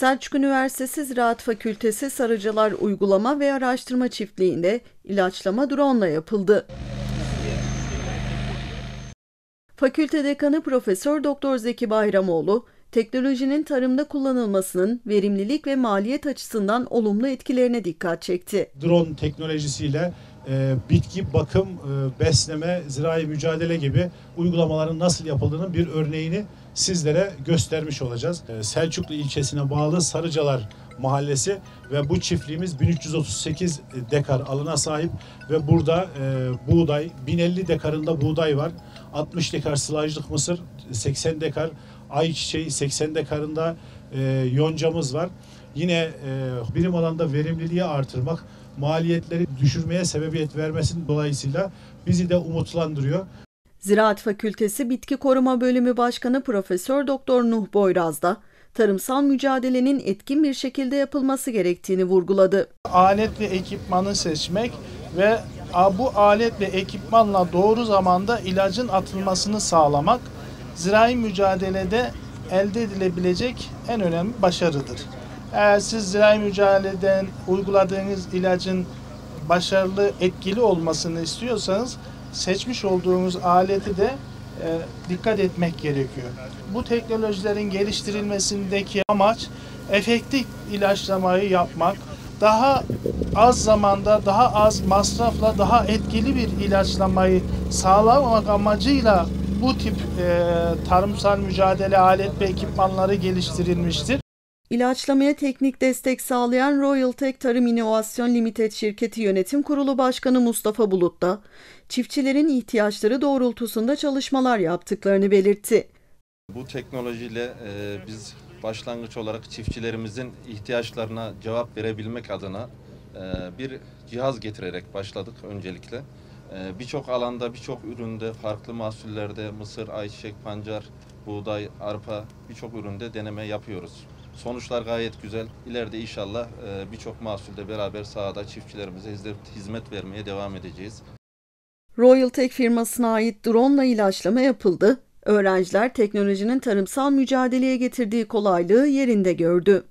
Selçuk Üniversitesi Ziraat Fakültesi Sarıcılar Uygulama ve Araştırma Çiftliği'nde ilaçlama drone ile yapıldı. Fakülte Dekanı Profesör Doktor Zeki Bayramoğlu, teknolojinin tarımda kullanılmasının verimlilik ve maliyet açısından olumlu etkilerine dikkat çekti. Drone teknolojisiyle e, bitki bakım, e, besleme, zirai mücadele gibi uygulamaların nasıl yapıldığının bir örneğini sizlere göstermiş olacağız. E, Selçuklu ilçesine bağlı Sarıcalar mahallesi ve bu çiftliğimiz 1338 dekar alana sahip ve burada buğday, 1050 dekarında buğday var. 60 dekar sılajlık mısır, 80 dekar ayçiçeği, 80 dekarında yoncamız var. Yine e, birim alanda verimliliği artırmak, maliyetleri düşürmeye sebebiyet vermesinin dolayısıyla bizi de umutlandırıyor. Ziraat Fakültesi Bitki Koruma Bölümü Başkanı Profesör Doktor Nuh Boyraz da tarımsal mücadelenin etkin bir şekilde yapılması gerektiğini vurguladı. Alet ve ekipmanı seçmek ve bu alet ve ekipmanla doğru zamanda ilacın atılmasını sağlamak zirai mücadelede elde edilebilecek en önemli başarıdır. Eğer siz zirai mücadeleden uyguladığınız ilacın başarılı, etkili olmasını istiyorsanız seçmiş olduğunuz aleti de e, dikkat etmek gerekiyor. Bu teknolojilerin geliştirilmesindeki amaç efektif ilaçlamayı yapmak, daha az zamanda, daha az masrafla daha etkili bir ilaçlamayı sağlamak amacıyla bu tip e, tarımsal mücadele alet ve ekipmanları geliştirilmiştir. İlaçlamaya teknik destek sağlayan Royal Tech Tarım İnovasyon Limited Şirketi Yönetim Kurulu Başkanı Mustafa Bulut da çiftçilerin ihtiyaçları doğrultusunda çalışmalar yaptıklarını belirtti. Bu teknolojiyle e, biz başlangıç olarak çiftçilerimizin ihtiyaçlarına cevap verebilmek adına e, bir cihaz getirerek başladık öncelikle. E, birçok alanda, birçok üründe, farklı mahsullerde mısır, ayçiçek, pancar, buğday, arpa birçok üründe deneme yapıyoruz. Sonuçlar gayet güzel. İleride inşallah e, birçok mahsulde beraber sahada çiftçilerimize hizmet vermeye devam edeceğiz. Royal Tech firmasına ait drone ile ilaçlama yapıldı. Öğrenciler teknolojinin tarımsal mücadeleye getirdiği kolaylığı yerinde gördü.